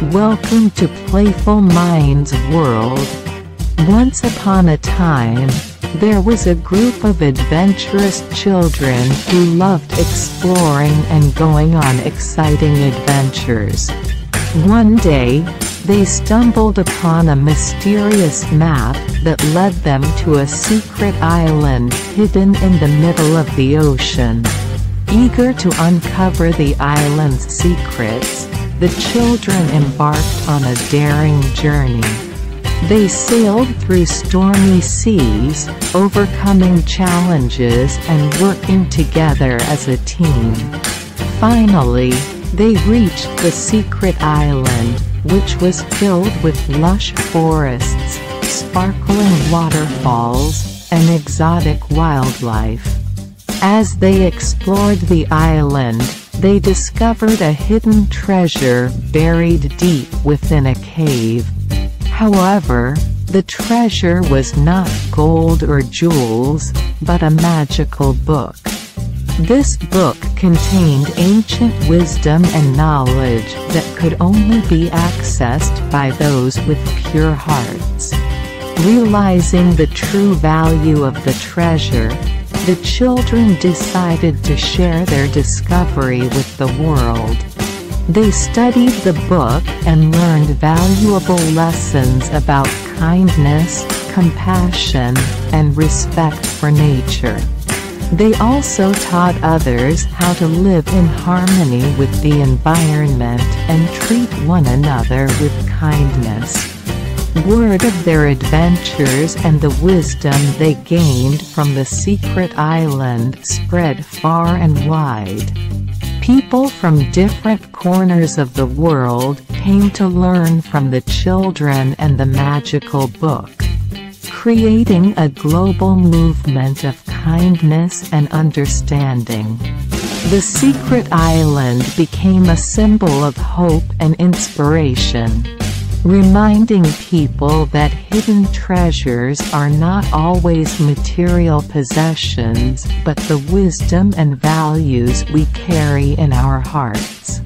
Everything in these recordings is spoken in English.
Welcome to Playful Minds World. Once upon a time, there was a group of adventurous children who loved exploring and going on exciting adventures. One day, they stumbled upon a mysterious map that led them to a secret island hidden in the middle of the ocean. Eager to uncover the island's secrets, the children embarked on a daring journey. They sailed through stormy seas, overcoming challenges and working together as a team. Finally, they reached the secret island, which was filled with lush forests, sparkling waterfalls, and exotic wildlife. As they explored the island, they discovered a hidden treasure buried deep within a cave. However, the treasure was not gold or jewels, but a magical book. This book contained ancient wisdom and knowledge that could only be accessed by those with pure hearts. Realizing the true value of the treasure, the children decided to share their discovery with the world. They studied the book and learned valuable lessons about kindness, compassion, and respect for nature. They also taught others how to live in harmony with the environment and treat one another with kindness. Word of their adventures and the wisdom they gained from the secret island spread far and wide. People from different corners of the world came to learn from the children and the magical book, creating a global movement of kindness and understanding. The secret island became a symbol of hope and inspiration reminding people that hidden treasures are not always material possessions but the wisdom and values we carry in our hearts.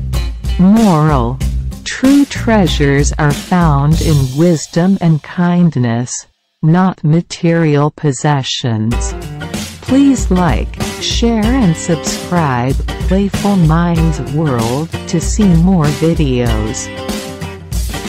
Moral True treasures are found in wisdom and kindness, not material possessions. Please like, share and subscribe Playful Minds World to see more videos.